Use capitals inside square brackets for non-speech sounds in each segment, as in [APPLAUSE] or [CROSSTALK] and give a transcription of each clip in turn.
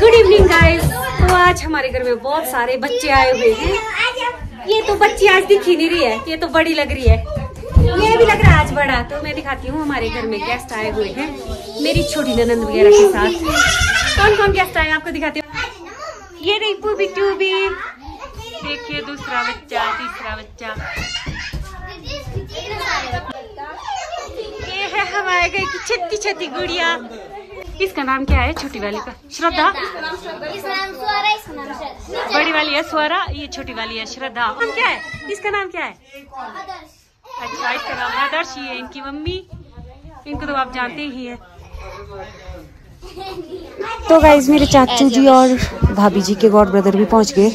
Good evening guys तो आज हमारे घर में बहुत सारे बच्चे आए हुए हैं। ये तो बच्ची आज दिखी नहीं रही है, ये तो बड़ी लग रही है। ये भी लग रहा है आज बड़ा। तो मैं दिखाती हूँ हमारे घर में गेस्ट आए हुए हैं। मेरी छोटी ननंद वगैरह के साथ। कौन कौन गेस्ट आए आपको दिखाती हूँ। ये रही पूबी ट्यूबी देखिए दूसरा बच्चा, तीसरा बच्चा। ये है हमारे घर की छत्ती छत्ती गुड़िया। इसका नाम क्या है? छोटी वाली का। श्रद्धा? बड़ी वाली है स्वरा ये छोटी वाली है श्रद्धा। नाम क्या है? इसका नाम क्या है? अच्छा इसका नाम आदर्श है इनकी मम्मी। इनको तो आप जानते ही है। तो गाइज़ मेरे चाचू जी और भाभी जी के गॉड ब्रदर भी पहुँच गए।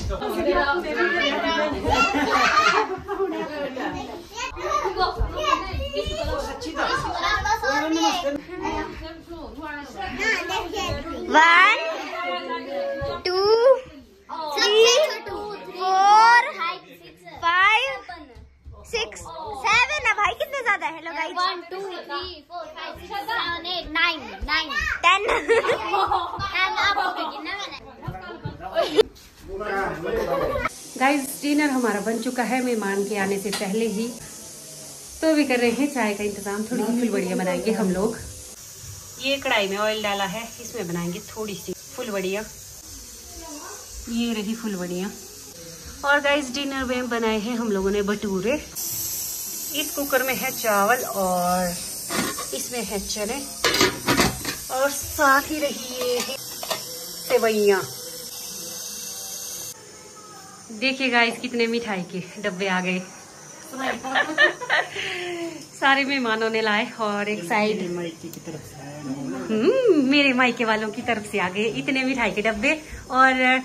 One two three four five six seven है भाई कितने ज़्यादा है? Hello guys One, two, three, four, five, six, seven, eight, nine, nine. Ten guys dinner हमारा बन चुका है मेहमान के आने से पहले ही। तो भी कर रहे हैं चाय का इंतज़ाम थोड़ी सी फुलबड़िया बनाएँगे हम लोग। ये कढ़ाई में ऑयल डाला है। इसमें बनाएँगे थोड़ी सी फुलबड़िया ये रही फुलबड़िया और गाइस डिनर में बनाए हैं हम लोगों ने भटूरे। इस कुकर में है चावल और इसमें है चने। और साथ ही रही ये है सेवैया देखिए गाइस कितने मिठाई के डब्बे आ गए। [LAUGHS] सारे मेहमानों ने लाए और एक साइड हम्म मेरे मायके वालों की तरफ़ से आ गए। इतने मिठाई के डब्बे और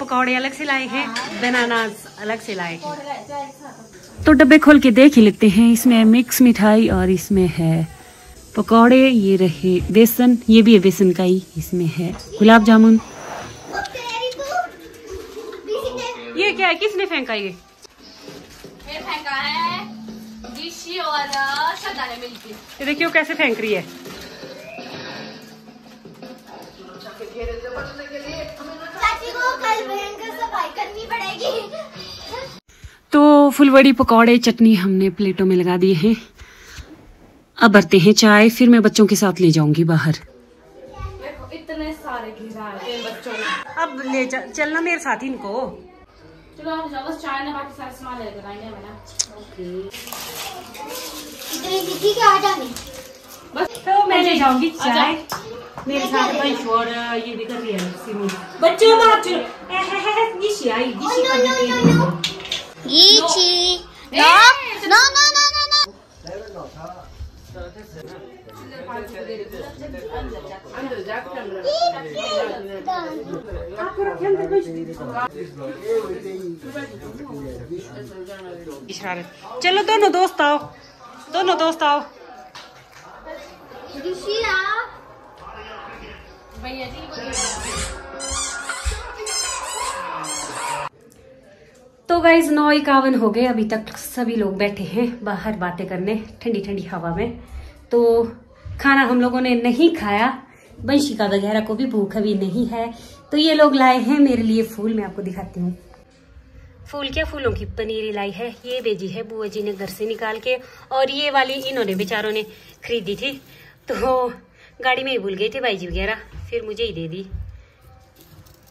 पकौड़े अलग से लाए हैं बनाना अलग से लाए हैं। तो डब्बे खोल के देख ही लेते हैं। इसमें मिक्स मिठाई और इसमें है पकौड़े ये रहे बेसन ये भी है बेसन का ही। इसमें है गुलाब जामुन। ये क्या है? किसने फेंका ये ये? फेंका है। ऋषि और श्रद्धा ने मिलकर ये देखिए वो कैसे फेंक रही है। चाची को कल भयंकर सफ़ाई करनी पड़ेगी। तो फुलवड़ी पकौड़े चटनी हमने प्लेटों में लगा दिए हैं। अब भरते हैं चाय फिर मैं बच्चों के साथ ले जाऊँगी बाहर। इतने सारे बच्चों अब ले चलना मेरे साथ इनको। चलो आप जाओ बस चाय ना बाकी सारे सामान लेकर आएँगे मैडम। ओके। इतनी दिखी क्या आ जाने? बस तो मैं ले जाऊँगी चाय। मेरे साथ वंश और ये भी कर रही है सिमी बच्चों बात निशी आई Nishi no no no no. No no no no इशारत चलो दोनों दोस्त आओ। दोनों दोस्त आओ। भैया जी तो गाइज़ नौ इक्यावन हो गए, अभी तक सभी लोग बैठे हैं बाहर बातें करने ठंडी ठंडी हवा में। तो खाना हम लोगों ने नहीं खाया वंशिका वगैरह को भी भूख अभी नहीं है। तो ये लोग लाए हैं मेरे लिए फूल, मैं आपको दिखाती हूँ। फूल क्या फूलों की पनीरी लाई है? ये भेजी है, बुआ जी ने घर से निकाल के, और ये वाली इन्होंने बेचारों ने खरीदी थी। तो गाड़ी में ही भूल गए थे भाई जी वगैरह, फिर मुझे ही दे दी।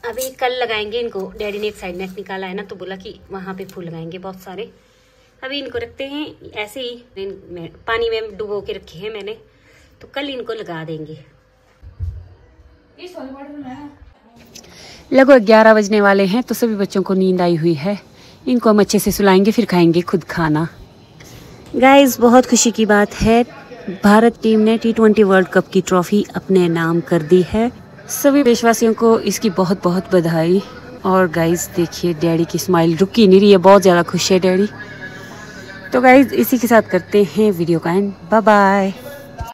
अभी कल लगाएँगे इनको। डैडी ने एक साइड नेट निकाला है ना तो बोला कि वहाँ पे फूल लगाएँगे बहुत सारे। अभी इनको रखते हैं ऐसे ही इन- में- पानी में डुबो के रखे हैं मैंने। तो कल इनको लगा देंगे। लगभग ग्यारह बजने वाले हैं तो सभी बच्चों को नींद आई हुई है। इनको हम अच्छे से सुलाएँगे फिर खाएँगे खुद खाना। गाइस बहुत खुशी की बात है। भारत टीम ने टी ट्वेंटी वर्ल्ड कप की ट्रॉफी अपने नाम कर दी है। सभी देशवासियों को इसकी बहुत बहुत बधाई। और गाइस देखिए, डैडी की स्माइल रुकी नहीं रही है, बहुत ज़्यादा खुश है डैडी। तो गाइज़ इसी के साथ करते हैं वीडियो का एंड बाय बाय